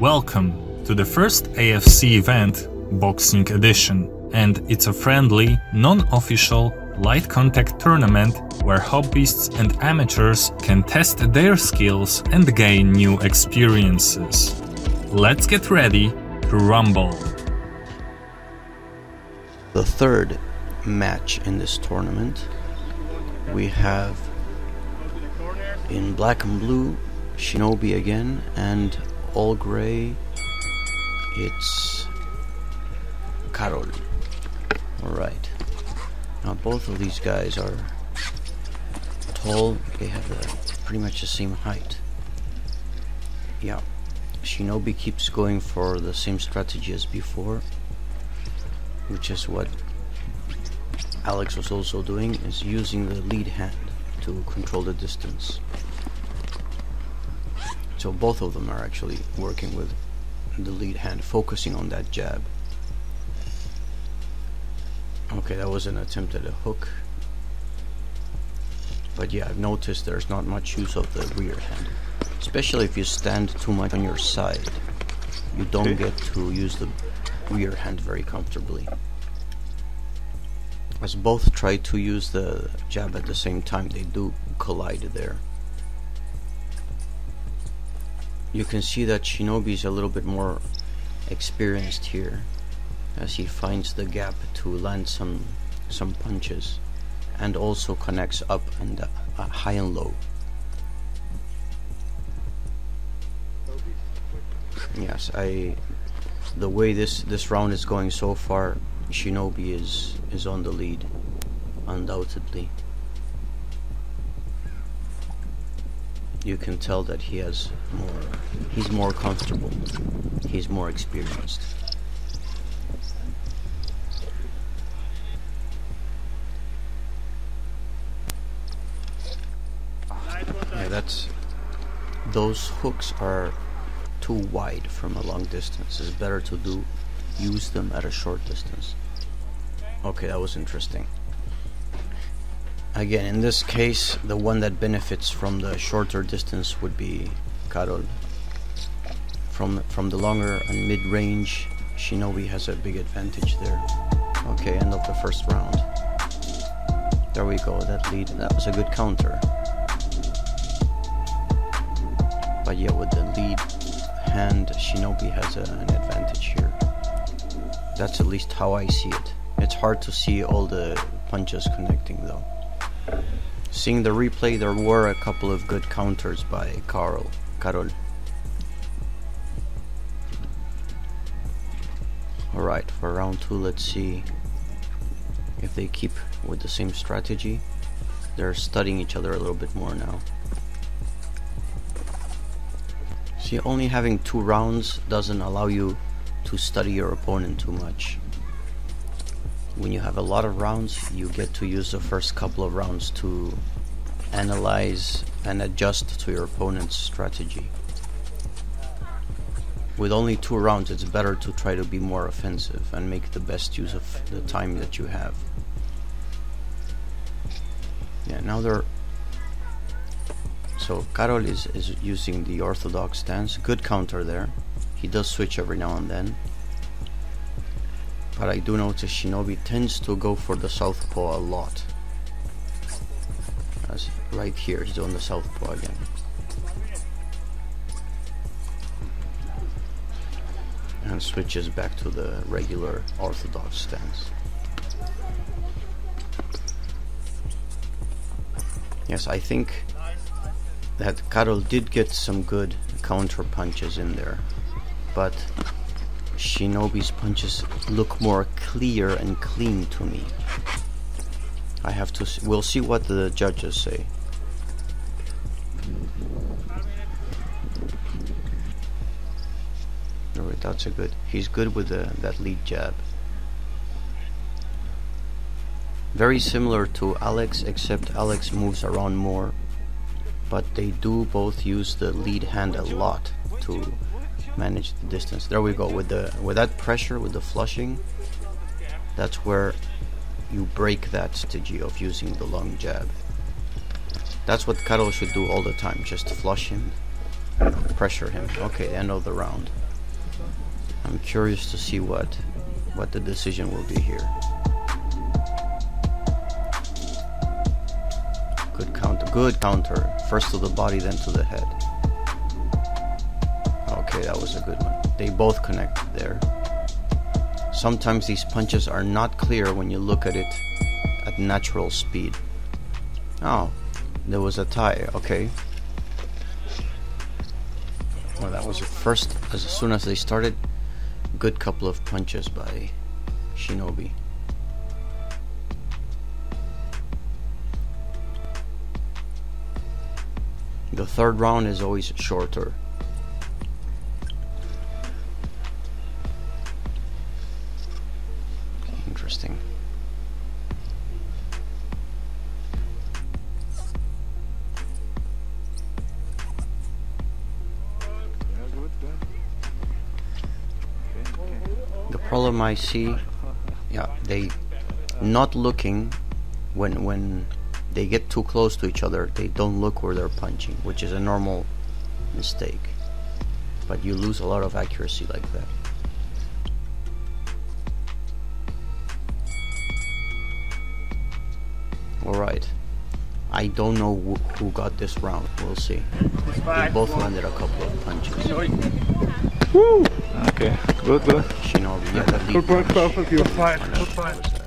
Welcome to the first AFC event, Boxing Edition, and it's a friendly, non-official, light contact tournament where hobbyists and amateurs can test their skills and gain new experiences. Let's get ready to rumble. The third match in this tournament, we have in black and blue Shinobi again, and all gray it's Karol. Alright. Now both of these guys are tall, they have the, pretty much the same height. Yeah. Shinobi keeps going for the same strategy as before, which is what Alex was also doing, is using the lead hand to control the distance. So both of them are actually working with the lead hand, focusing on that jab. Okay, that was an attempt at a hook. But yeah, I've noticed there's not much use of the rear hand. Especially if you stand too much on your side. You don't get to use the rear hand very comfortably. As both try to use the jab at the same time, they do collide there. You can see that Shinobi is a little bit more experienced here as he finds the gap to land some some punches and also connects up and uh, high and low. Yes, I the way this this round is going so far, Shinobi is is on the lead undoubtedly. You can tell that he has more he's more comfortable. He's more experienced. Yeah, that's those hooks are too wide from a long distance. It's better to do use them at a short distance. Okay, that was interesting. Again, in this case, the one that benefits from the shorter distance would be Karol. From from the longer and mid-range, Shinobi has a big advantage there. Okay, end of the first round. There we go, that lead. That was a good counter. But yeah, with the lead hand, Shinobi has a, an advantage here. That's at least how I see it. It's hard to see all the punches connecting though. Seeing the replay, there were a couple of good counters by. Karol. Alright, for round two, let's see if they keep with the same strategy. They're studying each other a little bit more now. See, only having two rounds doesn't allow you to study your opponent too much. When you have a lot of rounds, you get to use the first couple of rounds to analyze and adjust to your opponent's strategy. With only two rounds, it's better to try to be more offensive and make the best use of the time that you have. Yeah, now they're so Karol is, is using the orthodox stance. Good counter there. He does switch every now and then. But I do notice Shinobi tends to go for the southpaw a lot. As right here, he's on the southpaw again. And switches back to the regular orthodox stance. Yes, I think that Karol did get some good counter punches in there, but Shinobi's punches look more clear and clean to me. I have to. See, we'll see what the judges say. Alright, that's a good. He's good with the, that lead jab. Very similar to Alex, except Alex moves around more but they do both use the lead hand a lot to manage the distance. There we go with the with that pressure with the flushing. That's where you break that strategy of using the long jab. That's what Karol should do all the time. Just flush him, pressure him. Okay, end of the round. I'm curious to see what what the decision will be here. Good counter. Good counter. First to the body, then to the head. Was a good one. They both connected there. Sometimes these punches are not clear when you look at it at natural speed. Oh, there was a tie. Okay. Well, that was the first. As soon as they started, good couple of punches by Shinobi. The third round is always shorter. Problem I see, yeah, they not looking when when they get too close to each other, they don't look where they're punching, which is a normal mistake. But you lose a lot of accuracy like that. Alright. I don't know wh who got this round. We'll see. They both landed a couple of punches. Woo! Okay, good, good. Shinobi, yeah, that lead Good work, punch perfect. You're on fine. a- Good fight. was